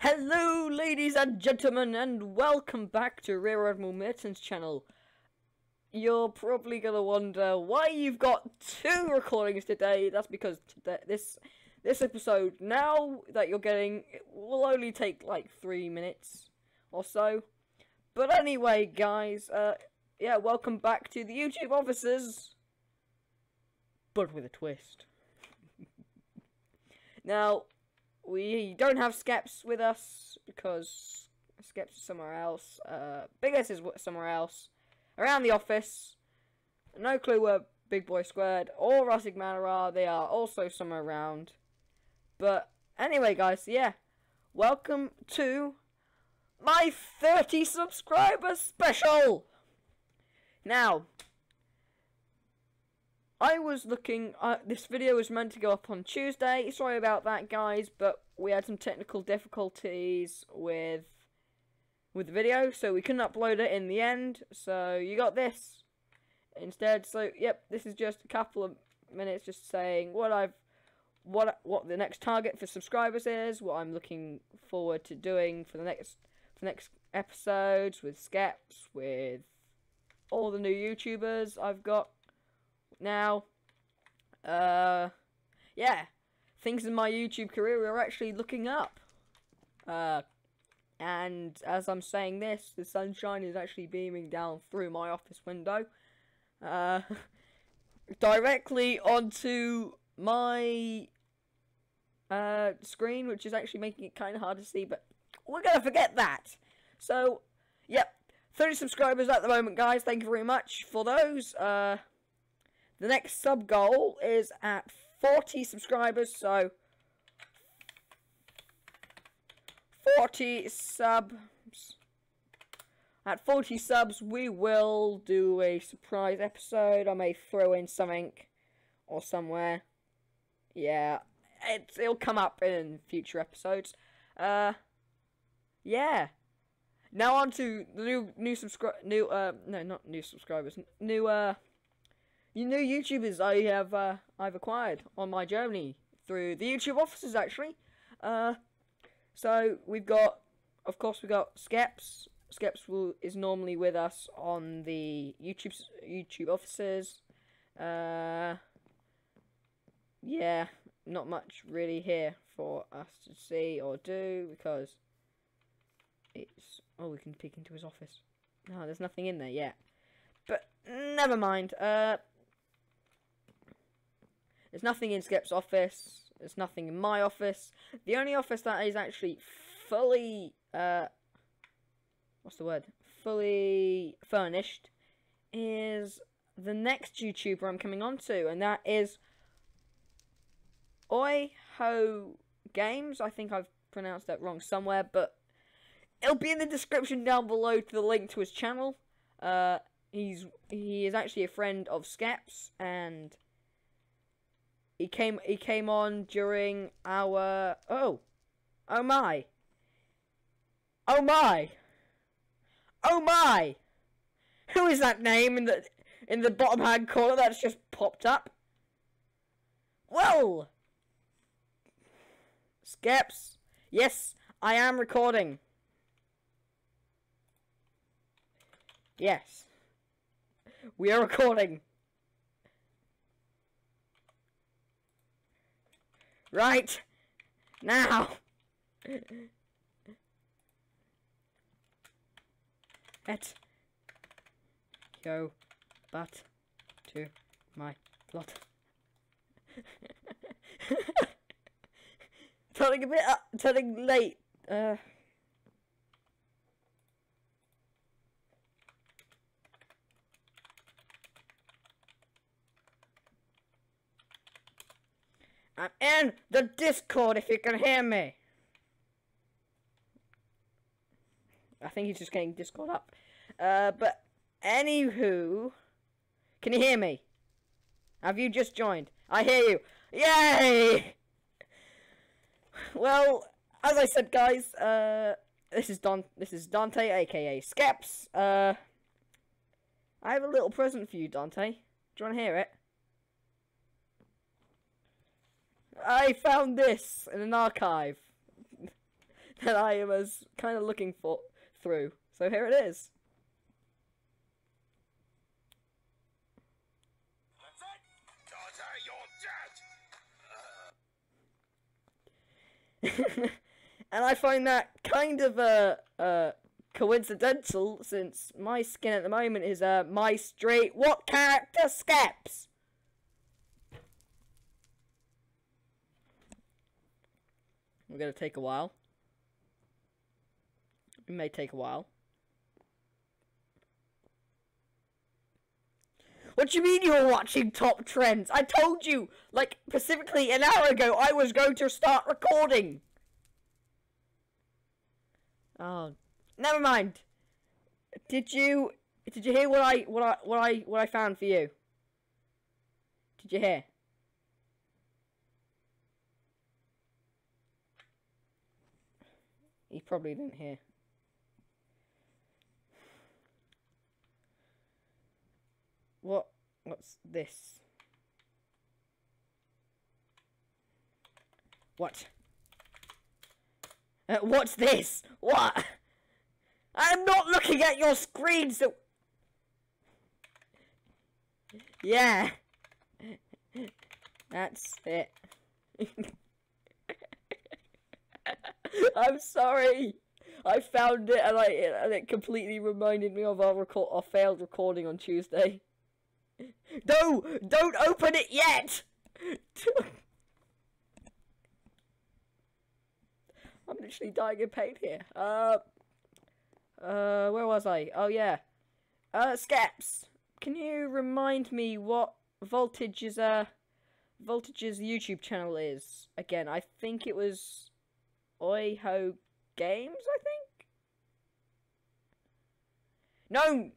Hello, ladies and gentlemen, and welcome back to Rear Admiral Merton's channel. You're probably gonna wonder why you've got two recordings today. That's because today, this this episode now that you're getting it will only take like three minutes or so. But anyway, guys, uh, yeah, welcome back to the YouTube offices, but with a twist. now, we don't have Skeps with us because Skeps is somewhere else. Uh, Big S is somewhere else. Around the office. No clue where Big Boy Squared or Rustic Manor are. They are also somewhere around. But anyway, guys, yeah. Welcome to my 30 subscriber special. Now, I was looking, uh, this video was meant to go up on Tuesday, sorry about that guys, but we had some technical difficulties with with the video, so we couldn't upload it in the end, so you got this. Instead, so yep, this is just a couple of minutes just saying what I've, what what the next target for subscribers is, what I'm looking forward to doing for the next, for the next episodes, with Skeps, with all the new YouTubers I've got now, uh, yeah, things in my YouTube career are actually looking up. Uh, and as I'm saying this, the sunshine is actually beaming down through my office window. Uh, directly onto my uh, screen, which is actually making it kind of hard to see, but we're going to forget that. So, yep, 30 subscribers at the moment, guys. Thank you very much for those. Uh, the next sub goal is at 40 subscribers, so 40 subs. At 40 subs, we will do a surprise episode. I may throw in something or somewhere. Yeah, it, it'll come up in future episodes. Uh, yeah. Now on to the new new subscribe new uh no not new subscribers new uh new YouTubers I have uh, I've acquired on my journey through the YouTube offices actually. Uh, so we've got, of course, we've got Skeps. Skeps will, is normally with us on the YouTube YouTube offices. Uh, yeah, not much really here for us to see or do because it's oh we can peek into his office. No, there's nothing in there yet. But never mind. Uh, there's nothing in Skip's office. There's nothing in my office. The only office that is actually fully, uh, what's the word? Fully furnished is the next YouTuber I'm coming on to, and that is Oi Ho Games. I think I've pronounced that wrong somewhere, but it'll be in the description down below to the link to his channel. Uh, he's he is actually a friend of Skeps, and he came he came on during our oh oh my. Oh my. Oh my. Who is that name in the in the bottom hand corner that's just popped up? Well Skeps. Yes I am recording. Yes. We are recording Right. Now. Let's go but to my plot. turning a bit up, turning late. Uh, I'm the Discord if you can hear me. I think he's just getting Discord up. Uh, but anywho, can you hear me? Have you just joined? I hear you. Yay! Well, as I said, guys, uh, this is Don. This is Dante, aka Skeps. Uh, I have a little present for you, Dante. Do you want to hear it? I found this in an archive. that I was kind of looking for through. So here it is. and I find that kind of uh, coincidental since my skin at the moment is uh, my straight what character Skeps? We're gonna take a while. It may take a while. What do you mean you were watching Top Trends? I told you, like, specifically an hour ago, I was going to start recording. Oh, never mind. Did you did you hear what I what I what I what I found for you? Did you hear? Probably didn't hear. What? What's this? What? Uh, what's this? What? I'm not looking at your screen, so... Yeah. That's it. I'm sorry. I found it and I and it completely reminded me of our record our failed recording on Tuesday. No! Don't open it yet! I'm literally dying in pain here. Uh, uh, where was I? Oh, yeah. Uh, Skeps, can you remind me what Voltage's, uh, Voltage's YouTube channel is? Again, I think it was Oiho Games, I think? No!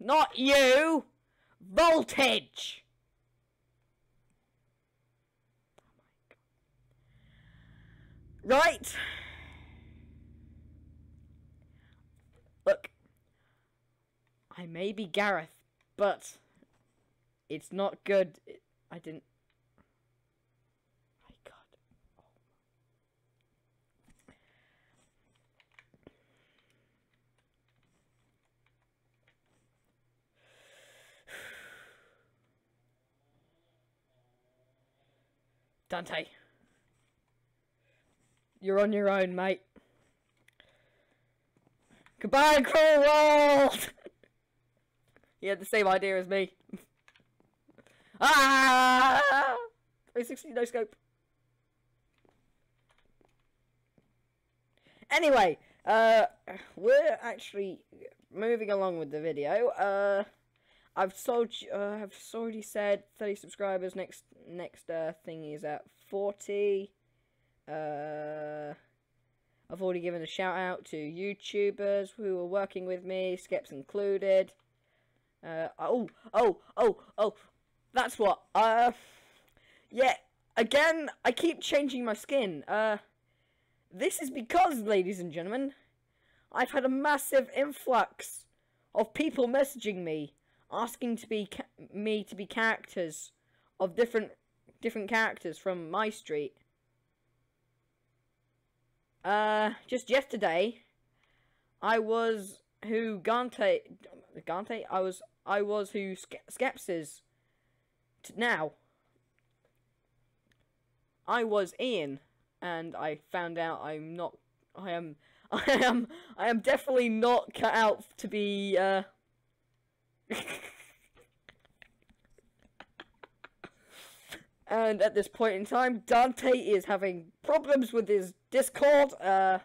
Not you! Voltage! Right. Look. I may be Gareth, but it's not good. I didn't. My God. Dante. You're on your own, mate. Goodbye, cruel world! he had the same idea as me. ah! 360 no scope. Anyway, uh, we're actually moving along with the video. Uh, I've you, uh, I've already said 30 subscribers. Next, next uh, thing is at 40. Uh, I've already given a shout out to YouTubers who are working with me, Skeps included. Uh, oh, oh, oh, oh, that's what. Uh, yeah, again, I keep changing my skin. Uh, this is because, ladies and gentlemen, I've had a massive influx of people messaging me, asking to be me to be characters of different different characters from my street. Uh, just yesterday, I was who Gante, Gante, I was, I was who Skeps is. Now, I was Ian, and I found out I'm not, I am, I am, I am definitely not cut out to be, uh, And at this point in time, Dante is having problems with his Discord. Uh,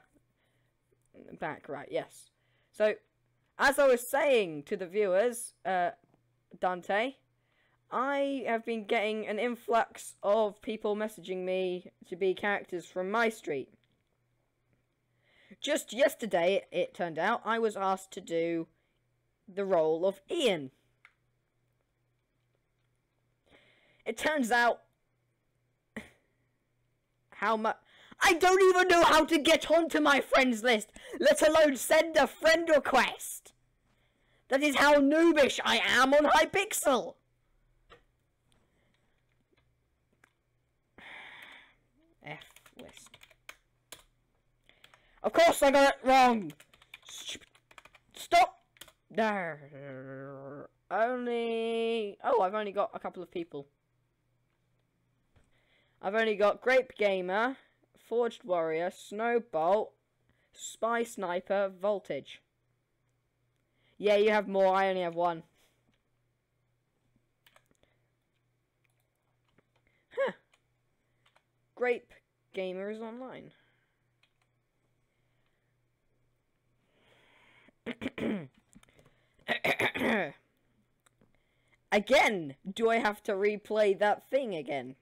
back, right, yes. So, as I was saying to the viewers, uh, Dante, I have been getting an influx of people messaging me to be characters from my street. Just yesterday, it turned out, I was asked to do the role of Ian. It turns out how much... I don't even know how to get onto my friends list, let alone send a friend request. That is how noobish I am on Hypixel. F list. Of course I got it wrong! Only... Oh, I've only got a couple of people. I've only got Grape Gamer, Forged Warrior, Snowbolt, Spy Sniper, Voltage. Yeah, you have more. I only have one. Huh. Grape Gamer is online. again, do I have to replay that thing again?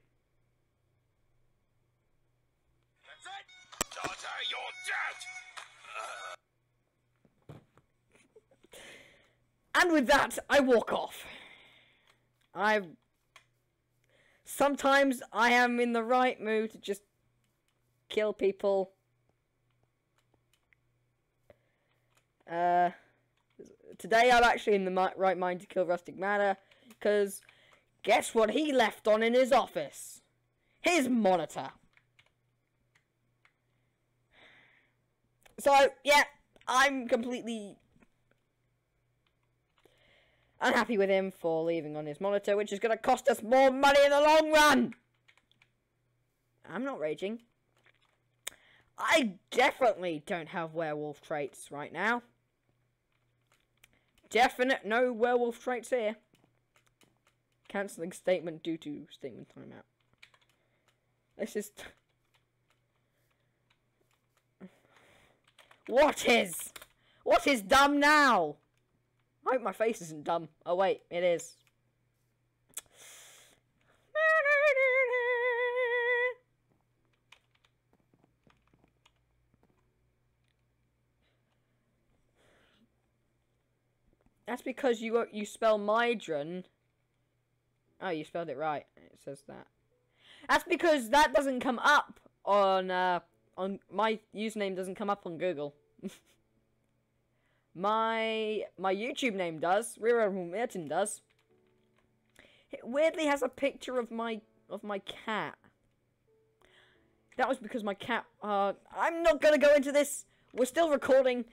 Daughter, you're dead! And with that, I walk off. I sometimes I am in the right mood to just kill people. Uh, today I'm actually in the right mind to kill Rustic Matter, because guess what he left on in his office? His monitor. So, yeah, I'm completely unhappy with him for leaving on his monitor, which is going to cost us more money in the long run. I'm not raging. I definitely don't have werewolf traits right now. Definite no werewolf traits here. Cancelling statement due to statement timeout. This is... What is? What is dumb now? I hope my face isn't dumb. Oh wait, it is. That's because you you spell Mydron. Oh, you spelled it right. It says that. That's because that doesn't come up on uh, on my username doesn't come up on Google. my my YouTube name does. Rira Merton does. It weirdly has a picture of my of my cat. That was because my cat. Uh, I'm not gonna go into this. We're still recording.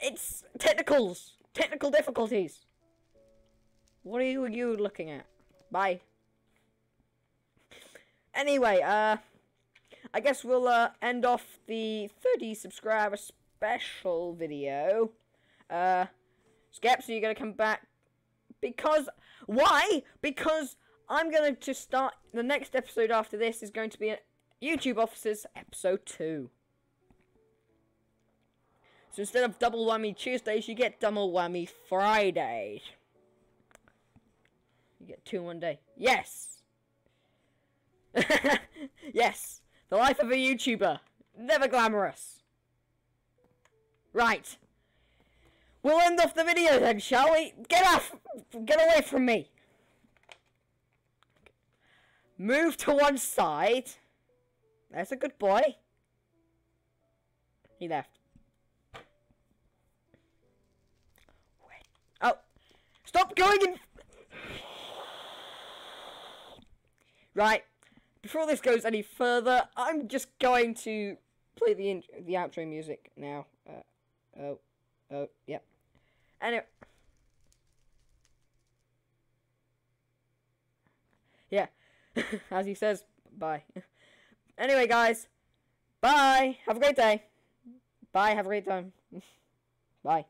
It's technicals, technical difficulties. What are you, you looking at? Bye. Anyway, uh, I guess we'll uh, end off the 30 subscriber special video. Uh, Skeps, are you going to come back? Because, why? Because I'm going to just start, the next episode after this is going to be YouTube Offices Episode 2. So instead of double whammy Tuesdays, you get double whammy Fridays. You get two in one day. Yes! yes! The life of a YouTuber. Never glamorous. Right. We'll end off the video then, shall we? Get off! Get away from me! Move to one side. That's a good boy. He left. Stop going in... Right before this goes any further, I'm just going to play the in the outro music now. Uh, oh, oh, yep. Anyway. Yeah. As he says, bye. anyway, guys. Bye. Have a great day. Bye. Have a great time. bye.